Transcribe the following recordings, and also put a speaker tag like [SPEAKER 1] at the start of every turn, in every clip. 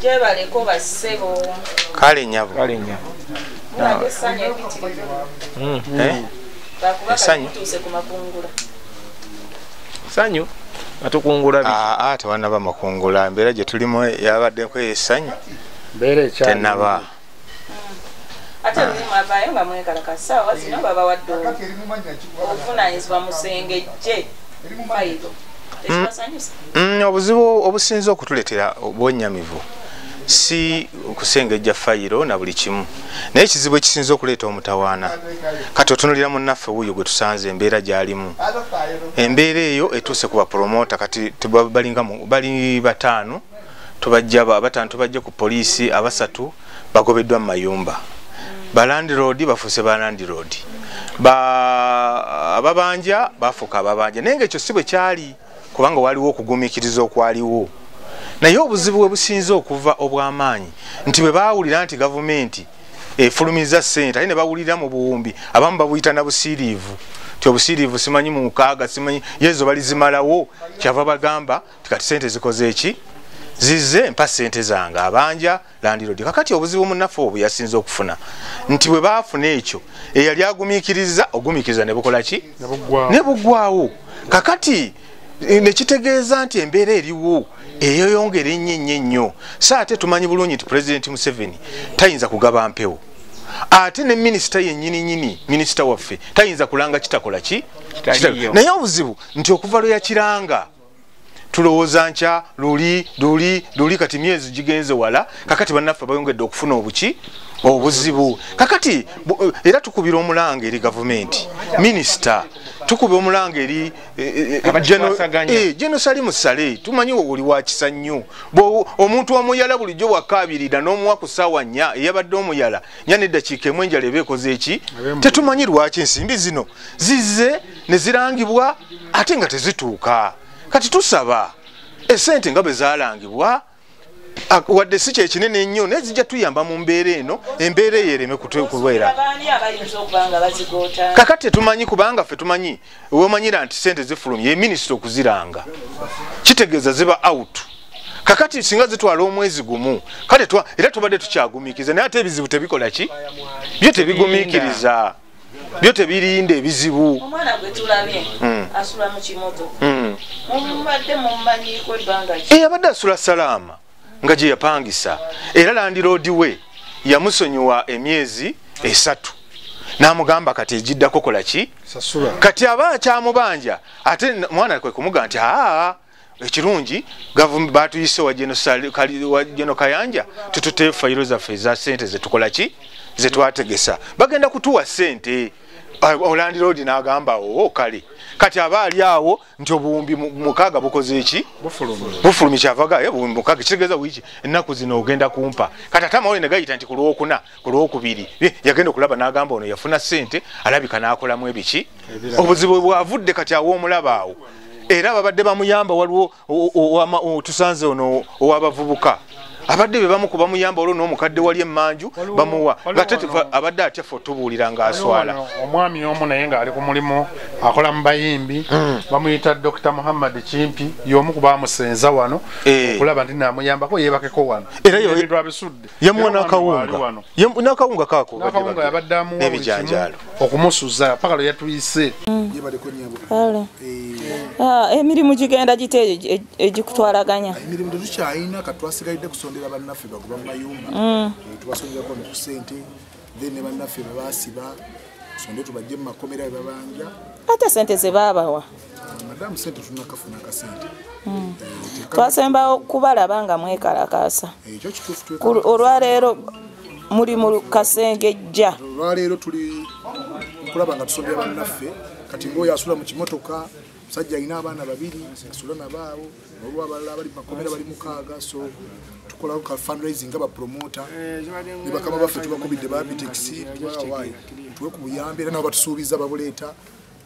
[SPEAKER 1] gyebaleko bassebo
[SPEAKER 2] kale nyabo
[SPEAKER 3] kale nnyo
[SPEAKER 1] mulage essanyu epitirivu
[SPEAKER 2] Eh?
[SPEAKER 1] bakuba
[SPEAKER 2] Essanyu?
[SPEAKER 1] kalituuse ku makungula.
[SPEAKER 3] Sanyu atukungula
[SPEAKER 2] aa tewanaba makungula. Embeera gye tulimu yabaddeko essanyu.
[SPEAKER 3] Mbeera ekyali
[SPEAKER 2] tenaba
[SPEAKER 1] ate lulimu avaayo nga mwekalakasa oba zino babawadde obuvunanyizibwa musengejje fayiro. Tekibasanyusa
[SPEAKER 2] Mm, obuzibu obusinze okutuleetera obwennyamivu si kusengejja fayiro na buli kimu. Naye ekizibu ekisinze okuleeta omutawaana. Kati otunulira munnaffe wuuyo gwe tusanze embeera gy'alimu. Embeera eyo etuuse ku bapromota kati tuba- balinga mu- bali bataano tubajja ba- bataano tubajja ku poliisi abasatu bagobeddwa mu mayumba. Balandiroodi bafuuse balandiroodi ababanja bafuuka ababanja. Naye ngaekyo si bwe kyali kubanga waliwo okugumiikiriza okwaliwo naye obuzibu bwe businze okuva obw'amaanyi nti bwe baawulira nti gavumenti efulumiza ssente ate ne bawulira mu buwumbi abamu babuyita na busiiriivu ti obusiiriivu simanyi mu mukaaga simanyi yezo balizimalawo. Kyava bagamba ti kati ssente zikoze eki zize mpa ssente zange abanja landirodi kakati obuzibu munnaffe obwo yasinze okufuna nti bwe baafuna ekyo eyali agumiikiriza ogumiikiriza ne bukola ki? Ne buggwawo kakati nekitegeeza nti embeera eriwo eyoyongera ennyo ennyo ennyo. So ate tumanyi bulungi nti pulezidenti museveni tayinza kugaba mpewo. Ate ne minisita yennyini nyini minisita waffe tayinza kulanga kitakola ki? Naye obuzibu nti okuva lwe yakiranga tulowooza nkya luli luli luli kati myezi gigenze wala kakati bannaffe bayongedde okufuna obuki? Obuzibu. Kakati bu- era tukubira omulanga eri gavumenti. Minisita tukubira omulanga eri
[SPEAKER 3] Abakikwasaganya.
[SPEAKER 2] genosali musale tumanyi oli wakisa nnyo. Omuntu omuyala bulijjo bwakabirira n'omuwa ku ssaawa nnya eyabadde omuyala nya neddakiika emu enjala eba ekoze eki? Tetumanyi lwaki ensimbi zino zize ne zirangibwa ate nga tezituuka. Kati tusaba esente nga bwe zalangibwa ak- wadde si kyekinene ennyo naye zijja tuyamba mu mbeera eno embeera eyo ereme kulwera kakati tetumanyi kubanga ffe tumanyi wemanyira nti sente zifulumye ye minisita okuziranga kitegeeza ziba out kakati singa zitwala omwezi gumu kale era tubadde tukyagumiikiriza naye ate ebizibu tebikola ki byo tebigumiikiriza byo tebirinda ebizibu
[SPEAKER 1] omwana gwe tulabye
[SPEAKER 2] Mm.
[SPEAKER 1] asula mu kimoto
[SPEAKER 2] Mm.
[SPEAKER 1] mubadde mumumanyiko ebbanga ki
[SPEAKER 2] Eh, abadde asula salaama nga gye yapangisa. Era landiroodi we yamusonyiwa emyezi esatu. N'amugamba kati egiddako kola ki? Kati aba kyamubanja ate mwana kwe kumuga nti aa ekirungi gavumenti batuyise wa geno kayanja tutute fayiro zaffe eza sente zetukola ki? Zetwategesa bagenda kutuwa sente Ah, olandiroodi n'agamba oo kale. Kati aba ali awo nti obuwumbi mu- mukaaga bukoze eki bufulumi kyavaga buwumbi mukaaga. Kitegeeza wiiki ennaku zino ogenda kumpa. Kati ate amawole ne gayita nti ku lwokuna ku lwokubiri yagenda okulaba n'agamba ono yafuna sente alabika n'akolamu ebiki? Obuzibu bwavudde kati awoomulaba awo. Era babadde bamuyamba waliwo tusanze ono ow'abavubuka abadde be bamukuba muyamba olwo n'omukadde wali emmanju bamuwa. nga abadde atya fe otubuulira ng'aswala
[SPEAKER 3] omwami omu naye ngaali ku mulimu akola mu bayimbi bamuyita dr muhammad kimpi y'omu ku bamusenza wano
[SPEAKER 2] Eh.
[SPEAKER 3] okulaba nti namuyambako yeebakeko wano.
[SPEAKER 2] Era
[SPEAKER 3] ebintu abisudde.
[SPEAKER 2] yamuwa n'akawunga. n'akawunga kaako
[SPEAKER 3] n'akawunga yabadde amuwa
[SPEAKER 2] n'ebijanjaalo.
[SPEAKER 3] okumusuza paka lwe yatuyise.
[SPEAKER 4] Kale. Ah, emirimu gigenda gite egi- egi- egikutwalaganya.
[SPEAKER 5] Emirimu tetukyayina katwasigalidde kusondera bannaffe bagoba mu mayumba. Eh, tubasonderako ne ku ssente then ne bannaffe bebasiba tusonde tubajje mu makomera bwe babanja.
[SPEAKER 4] Ate sente zebabawa
[SPEAKER 5] Ah, madamu sente tunakafuna akasente
[SPEAKER 4] twasembawo kubalaba nga
[SPEAKER 5] kituufu
[SPEAKER 4] Ku- olwaleero muli mu kasengejja
[SPEAKER 5] olwaleero tuli kulaba nga tusondera bannaffe kati ngaoyo asula mu kimotoka musajja alina abaana babiri asula nabaabo olwo abalala bali makomera bali mukaaga so tukolao ka fundraising nga bapromota ne bakama baffe tubakubidde babitexi tubawaayo tuwe ku buyambi era nabo batusuubiza babuleeta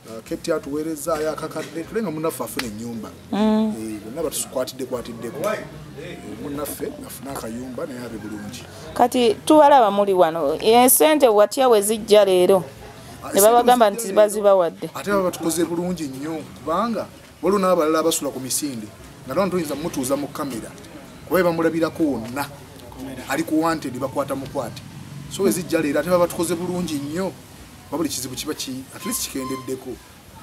[SPEAKER 5] Uh, keti atuweerezaayo akakadde tule nga munnaffe afuna ennyumba. Eh, bonna batukwatidde kwatiddeko. Eh, munnaffe afune akayumba naye abe bulungi.
[SPEAKER 4] Kati tubalaba muli wano esente watya we zijja leero ne babagamba nti bazibawadde
[SPEAKER 5] ate baba batukoze bulungi nnyo kubanga waliwo n'abalala abasula ku misinde. Nga nona toyinza mutuuza mu kamera oba bamulabirako wonna. Ali ku wanted bakwata mukwate. So wezijja leero ate baba tukoze bulungi nnyo. Oba buli kizibu kiba ki at least kikendeddeko.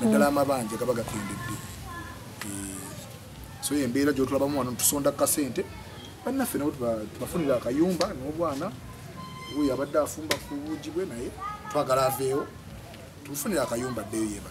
[SPEAKER 5] Naddala amabanja gaba gakendedde Eh, so embeera gyotulabamu wano tusonda kasente. Bannaffe nabo tuba- tubafunira akayumba n'obwana. Oyo abadde afumba ku buugi bwe naye twagala aveewo tufunire akayumba ddeyo yeba